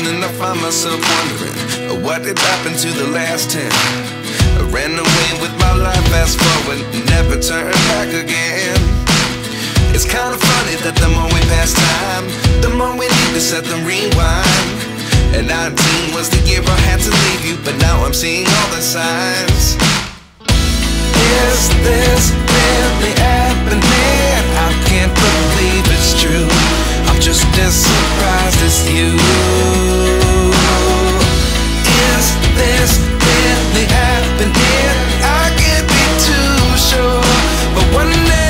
could uh, happen to the last ten. I ran away with my life, fast forward, never turn back again. It's kinda funny that the more we pass time, the more we need to set the rewind. And 19 was the year I had to leave you, but now I'm seeing all the signs. Is this really happening? I can't believe it's true. Just as surprised as you. Is this really happening? I can't be too sure, but one day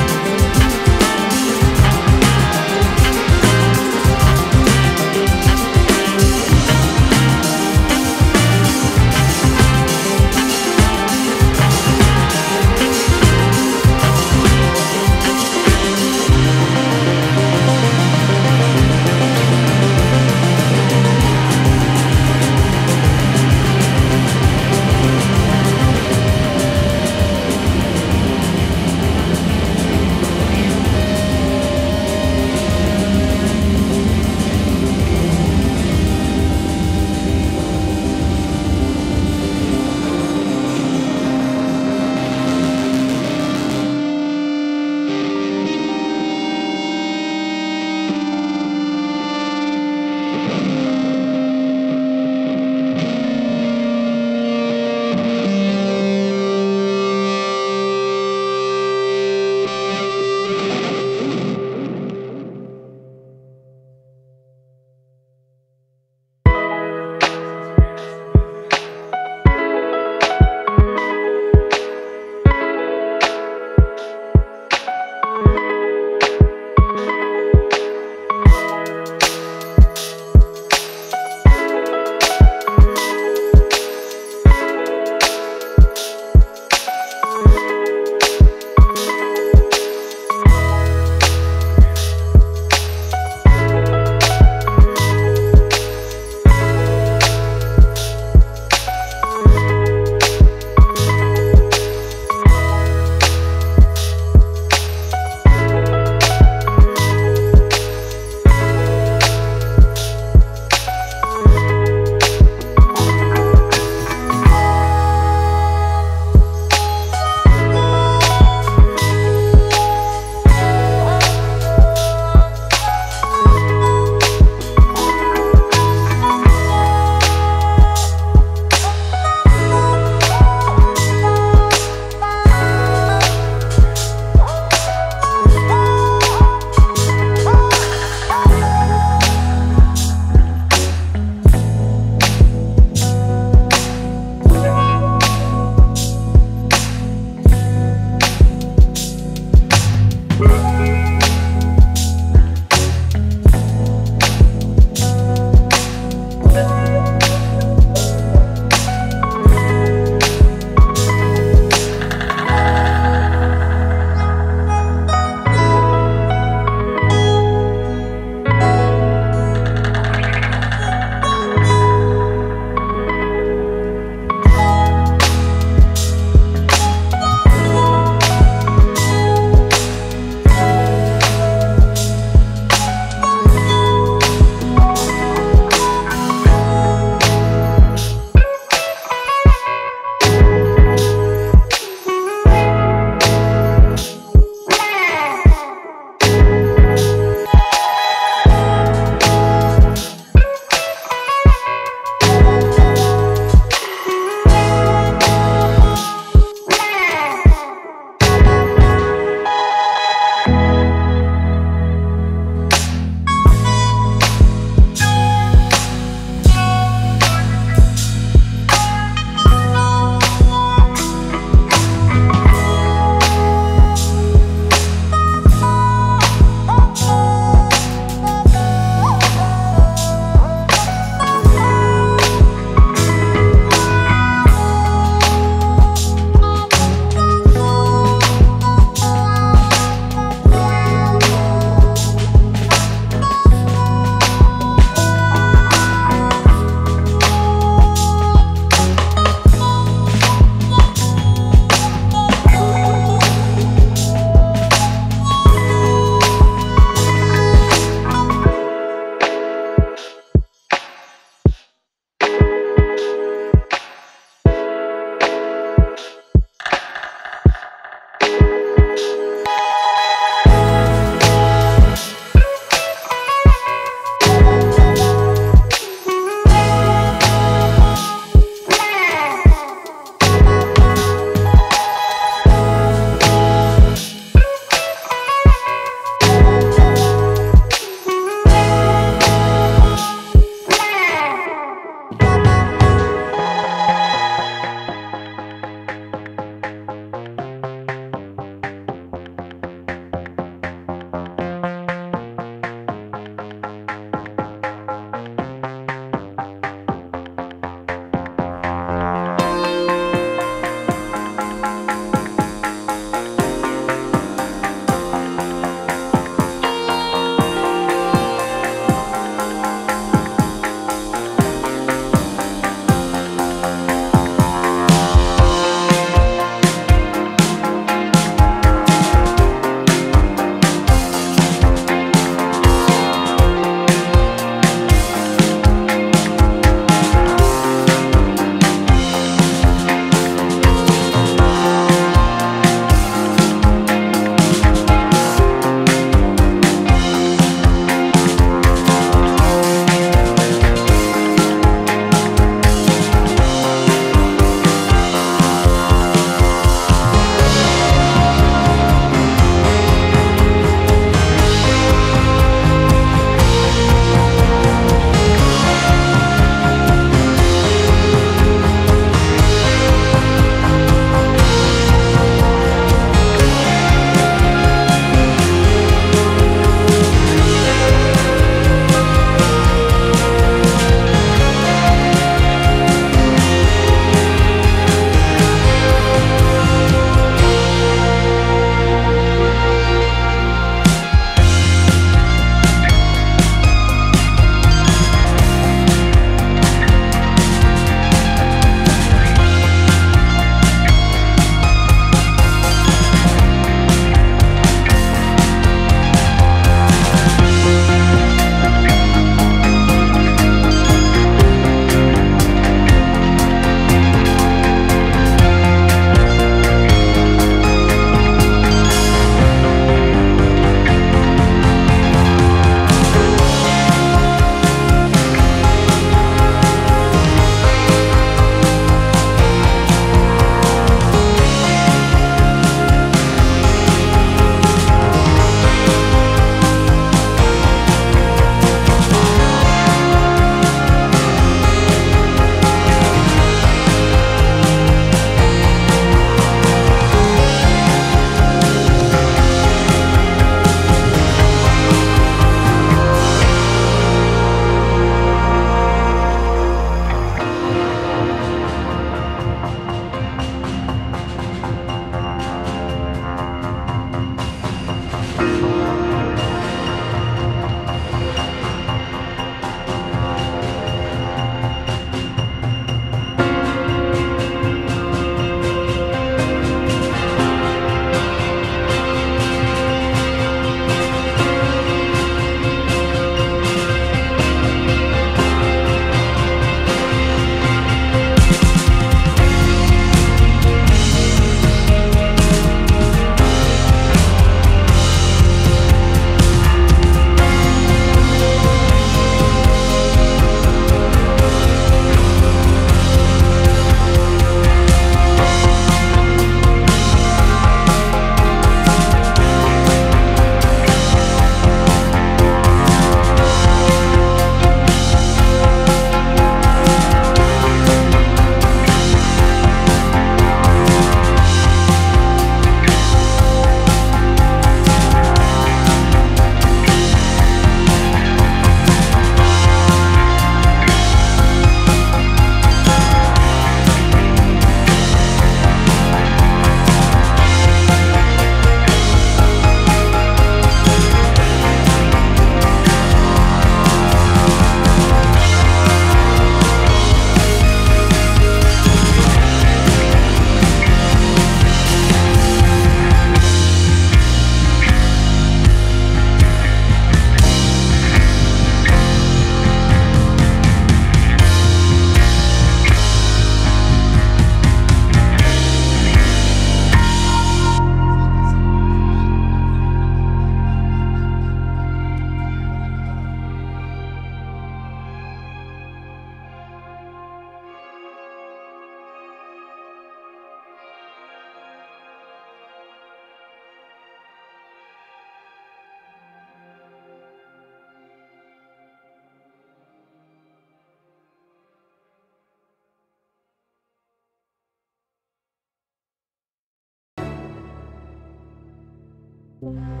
You